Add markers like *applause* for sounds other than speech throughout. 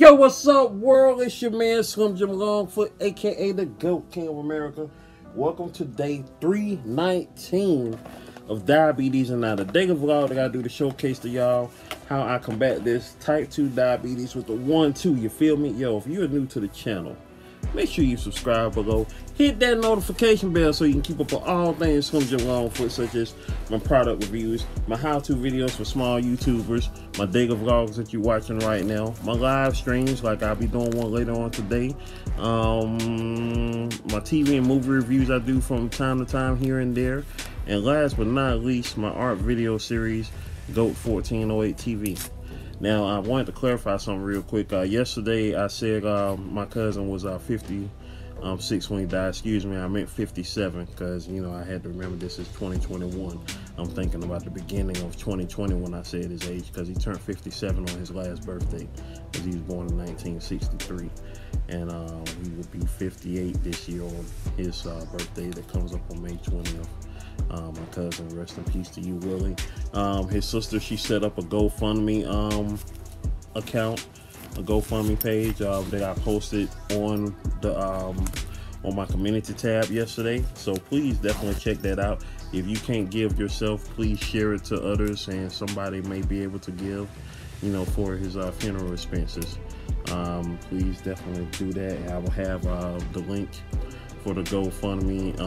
Yo, what's up, world? It's your man Slim Jim Longfoot, aka the GOAT King of America. Welcome to day 319 of diabetes. And now, the day of vlog that I do to showcase to y'all how I combat this type 2 diabetes with the 1 2. You feel me? Yo, if you're new to the channel, make sure you subscribe below. Hit that notification bell so you can keep up on all things Slim Jim Longfoot, such as my product reviews, my how-to videos for small YouTubers, my daily vlogs that you're watching right now, my live streams, like I'll be doing one later on today, um, my TV and movie reviews I do from time to time here and there, and last but not least, my art video series, GOAT 1408 TV. Now, I wanted to clarify something real quick. Uh, yesterday, I said uh, my cousin was uh, 56 um, when he died. Excuse me, I meant 57 because, you know, I had to remember this is 2021. I'm thinking about the beginning of 2020 when I said his age because he turned 57 on his last birthday because he was born in 1963. And uh, he will be 58 this year on his uh, birthday that comes up on May 20th. Um, my cousin, rest in peace to you, Willie. Um, his sister, she set up a GoFundMe um, account, a GoFundMe page uh, that I posted on the um, on my community tab yesterday. So please definitely check that out. If you can't give yourself, please share it to others, and somebody may be able to give, you know, for his uh, funeral expenses. Um, please definitely do that. I will have uh, the link for the GoFundMe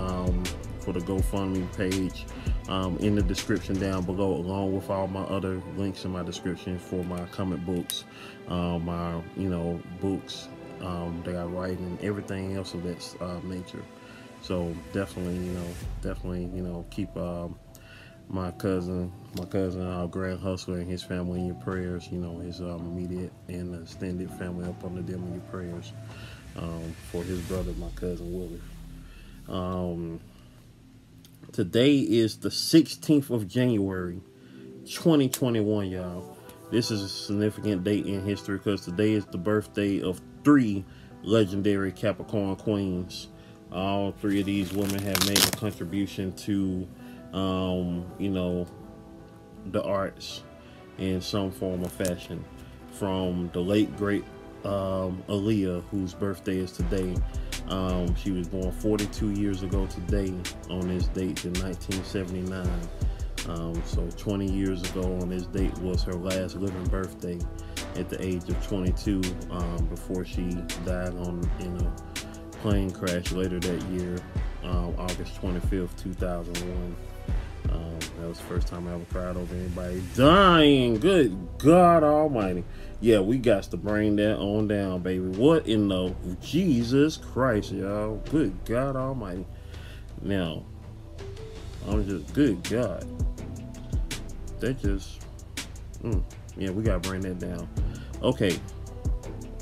for the GoFundMe page um, in the description down below, along with all my other links in my description for my comic books, uh, my you know books um, that I write, and everything else of that uh, nature. So definitely, you know, definitely, you know, keep um, my cousin, my cousin, our Grand Hustler, and his family in your prayers. You know, his um, immediate and extended family up under them in your prayers um, for his brother, my cousin Willie. Today is the 16th of January, 2021, y'all. This is a significant date in history because today is the birthday of three legendary Capricorn queens. All three of these women have made a contribution to, um, you know, the arts in some form or fashion. From the late great um, Aaliyah, whose birthday is today. Um, she was born 42 years ago today on this date in 1979. Um, so 20 years ago on this date was her last living birthday at the age of 22 um, before she died on in a plane crash later that year, um, August 25th, 2001. Um, that was the first time I ever cried over anybody dying. Good God Almighty. Yeah, we got to bring that on down, baby. What in the Jesus Christ, y'all? Good God Almighty. Now, I'm just, good God. That just, mm, yeah, we got to bring that down. Okay,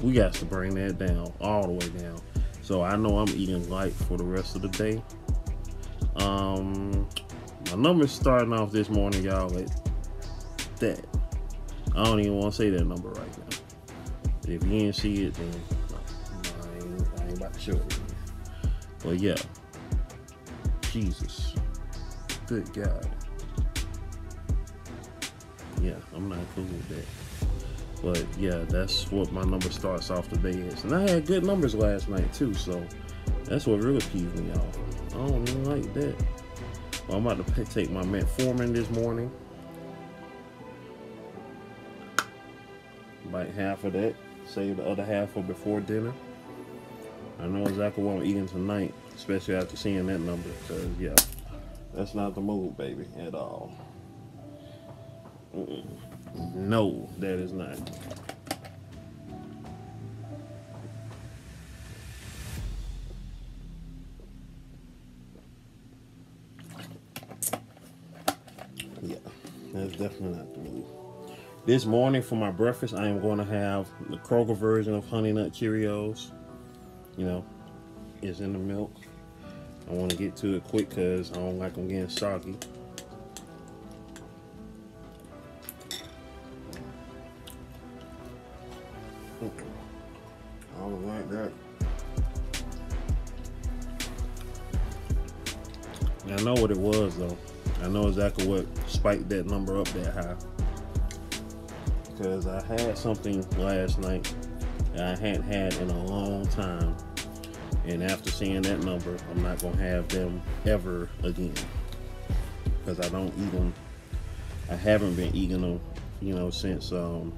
we got to bring that down, all the way down. So I know I'm eating light for the rest of the day. Um, my number's starting off this morning, y'all, at that. I don't even want to say that number right now. If you didn't see it, then I ain't, I ain't about to show it. But yeah, Jesus, good God. Yeah, I'm not cool with that. But yeah, that's what my number starts off the day is. And I had good numbers last night too, so that's what really peeved me off. I don't even like that. I'm about to take my metformin this morning. Bite half of that. Save the other half for before dinner. I know exactly what I'm eating tonight, especially after seeing that number. Because, yeah, that's not the move, baby, at all. Mm -mm. No, that is not. The move. This morning for my breakfast, I am going to have the Kroger version of Honey Nut Cheerios. You know, it's in the milk. I want to get to it quick because I don't like them getting soggy. Exactly what spiked that number up that high. Because I had something last night that I hadn't had in a long time. And after seeing that number, I'm not gonna have them ever again because I don't eat them. I haven't been eating them, you know, since um,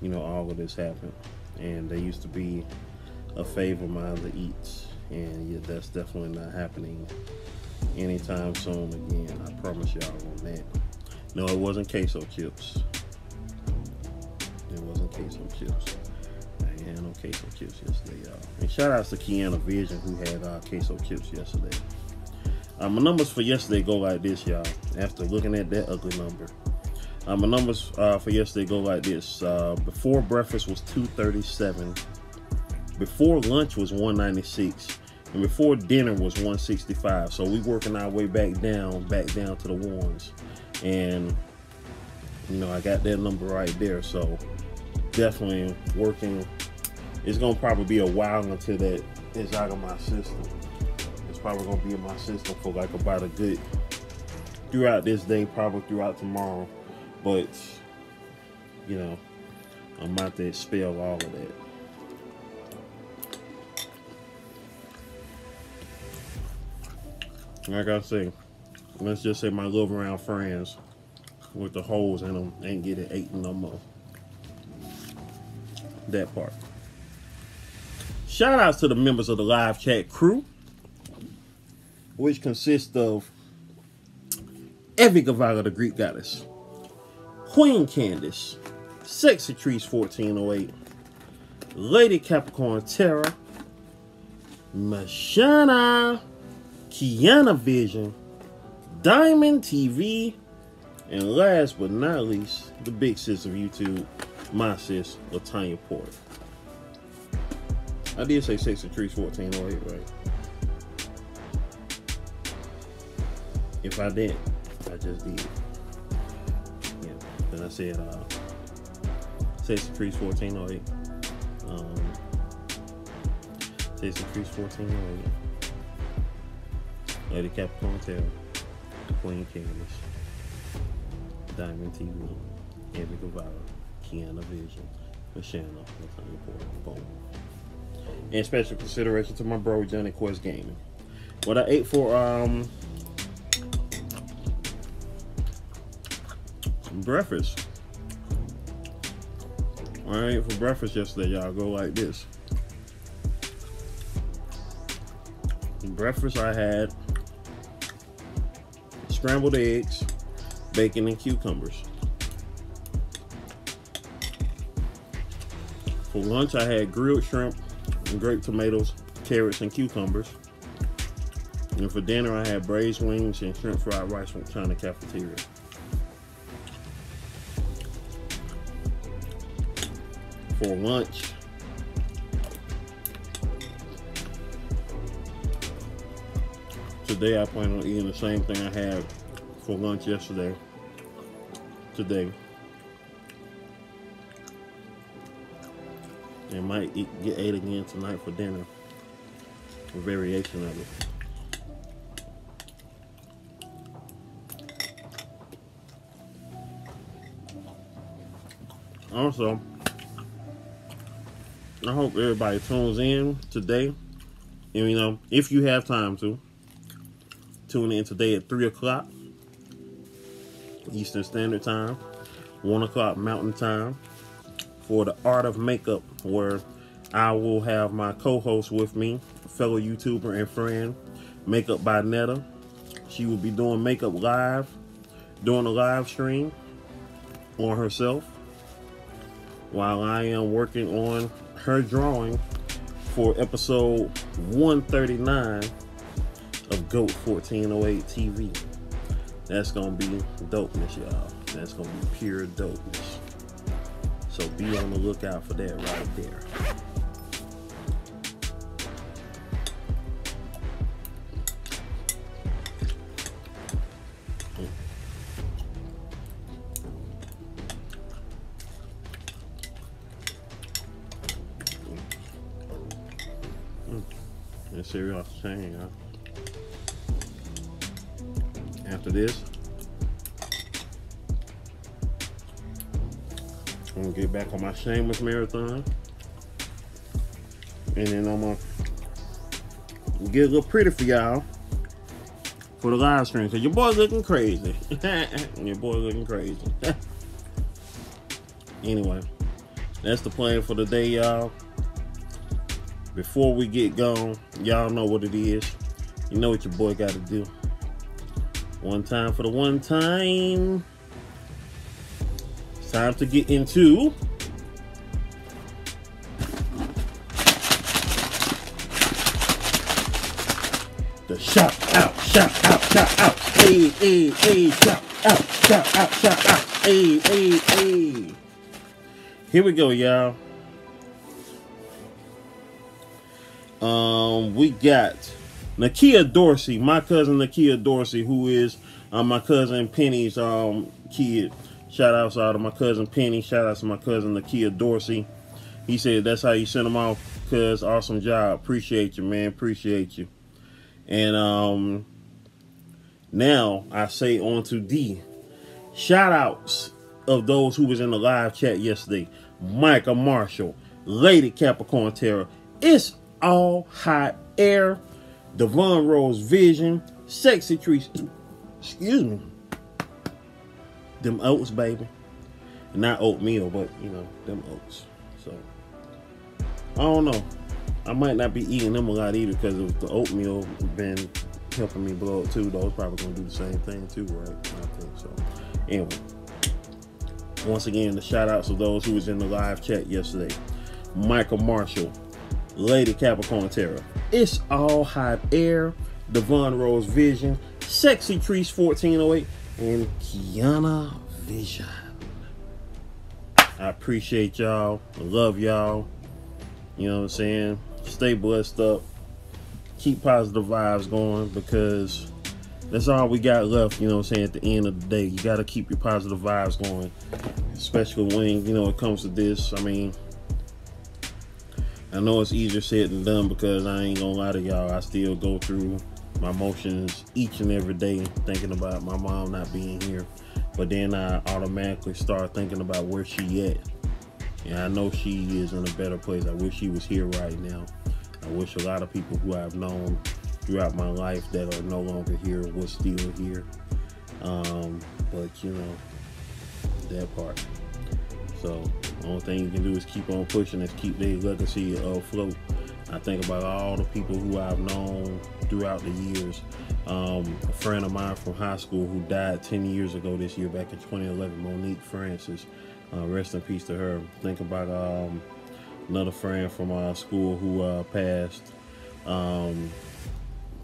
you know all of this happened. And they used to be a favor of mine to eat, and yeah, that's definitely not happening anytime soon again. I promise y'all on that. No, it wasn't queso chips. It wasn't queso chips. I had no queso chips yesterday, y'all. And shout outs to Kiana Vision who had uh, queso chips yesterday. Uh, my numbers for yesterday go like this, y'all. After looking at that ugly number. Uh, my numbers uh, for yesterday go like this. Uh, before breakfast was 237. Before lunch was 196. And before dinner was 165. So we working our way back down, back down to the ones. And, you know, I got that number right there. So definitely working. It's going to probably be a while until that is out of my system It's probably gonna be in my system for like about a good throughout this day, probably throughout tomorrow. But you know, I'm about to expel all of that. Like I say, let's just say my little around friends with the holes in them ain't getting eaten no more. That part. Shout outs to the members of the live chat crew which consists of Evie Gavala, the Greek goddess, Queen Candace, Sexy Trees 1408, Lady Capricorn Terra, Mashana, Kiana Vision, Diamond TV, and last but not least, the big sis of YouTube, my sis, Latanya Port. I did say 6 and 3 14 08, right? If I did, I just did. Yeah. Then I said uh, 6 and 3 14 08. Um, 6 and 3 14 08. Ele capricorn tail, queen Cunha Diamond TV Amy Guevara, Kiana Vision, Michelle, Boom. And special consideration to my bro Johnny Quest Gaming. What I ate for um breakfast. What I ate for breakfast yesterday, y'all go like this. Breakfast I had scrambled eggs, bacon, and cucumbers. For lunch, I had grilled shrimp and grape tomatoes, carrots, and cucumbers. And for dinner, I had braised wings and shrimp fried rice from China Cafeteria. for lunch. Today I plan on eating the same thing I had for lunch yesterday. Today. And might eat, get ate again tonight for dinner. A variation of it. Also, I hope everybody tunes in today. And you know, if you have time to, tune in today at 3 o'clock Eastern Standard Time, 1 o'clock Mountain Time for the Art of Makeup, where I will have my co-host with me, fellow YouTuber and friend, Makeup by Netta. She will be doing makeup live, doing a live stream on herself while I am working on her drawing for episode 139 of GOAT 1408 TV. That's gonna be dopeness, y'all. That's gonna be pure dopeness. So be on the lookout for that right there. cereal off the chain, y'all. After this, I'm gonna get back on my shameless marathon. And then I'm gonna get a little pretty for y'all for the live stream. Cause your boy looking crazy. *laughs* your boy looking crazy. *laughs* anyway, that's the plan for the day, y'all. Before we get going, y'all know what it is. You know what your boy got to do. One time for the one time. It's time to get into the shout out, shout out, shout out. Hey, hey, hey, shout out, shout out, shout out. Hey, hey, hey. Here we go, y'all. Um, we got Nakia Dorsey, my cousin Nakia Dorsey, who is uh, my cousin Penny's um kid. Shout outs out to my cousin Penny. Shout outs to my cousin Nakia Dorsey. He said that's how you send them off. Cuz awesome job. Appreciate you, man. Appreciate you. And um now I say on to D. Shout outs of those who was in the live chat yesterday. Micah Marshall, Lady Capricorn Terror. It's all hot air. Devon Rose Vision, Sexy Trees. Excuse me. Them oats, baby. Not oatmeal, but you know, them oats. So I don't know. I might not be eating them a lot either because of the oatmeal been helping me blow up too. Those probably gonna do the same thing too, right? I think so. Anyway. Once again, the shout outs to those who was in the live chat yesterday. Michael Marshall, Lady Capricorn Terror. It's all hot air. Devon Rose Vision. Sexy Trees 1408. And Kiana Vision. I appreciate y'all. I love y'all. You know what I'm saying? Stay blessed up. Keep positive vibes going because that's all we got left, you know what I'm saying, at the end of the day. You got to keep your positive vibes going, especially when, you know, it comes to this. I mean, I know it's easier said than done because I ain't gonna lie to y'all. I still go through my emotions each and every day thinking about my mom not being here. But then I automatically start thinking about where she at. And I know she is in a better place. I wish she was here right now. I wish a lot of people who I've known throughout my life that are no longer here was still here. Um, but you know, that part. So the only thing you can do is keep on pushing and keep their legacy afloat. I think about all the people who I've known throughout the years. Um, a friend of mine from high school who died 10 years ago this year, back in 2011, Monique Francis. Uh, rest in peace to her. Think about um, another friend from our school who uh, passed um,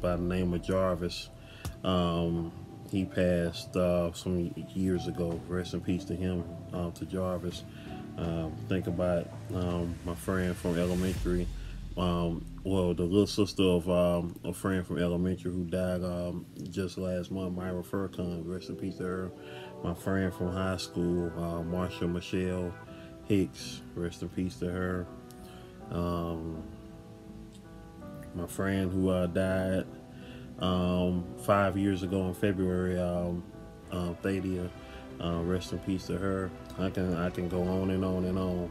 by the name of Jarvis. Um, he passed uh, some years ago. Rest in peace to him, uh, to Jarvis. Um, think about um, my friend from elementary. Um, well, the little sister of um, a friend from elementary who died um, just last month, Myra Furcon. Rest in peace to her. My friend from high school, uh, Marsha Michelle Hicks. Rest in peace to her. Um, my friend who uh, died um, five years ago in February, um, uh, Thadia. Uh, rest in peace to her. I can I can go on and on and on,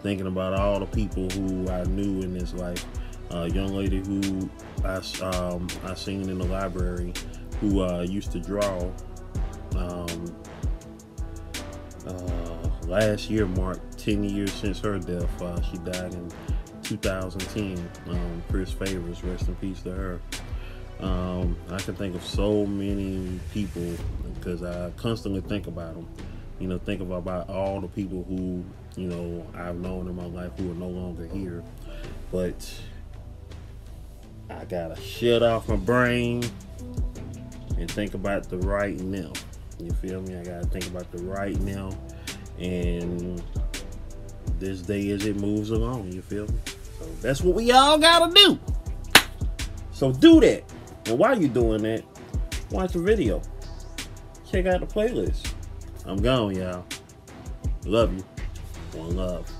thinking about all the people who I knew in this life. A uh, young lady who I um, I seen in the library who uh, used to draw. Um, uh, last year marked 10 years since her death. Uh, she died in 2010. Um, Chris Favors, rest in peace to her. Um, I can think of so many people because I constantly think about them. You know, think about all the people who, you know, I've known in my life who are no longer here. But I gotta shut off my brain and think about the right now. You feel me? I gotta think about the right now and this day as it moves along. You feel me? So that's what we all gotta do. So do that. And while you're doing that, watch the video. Check out the playlist. I'm gone, y'all. Love you. One love.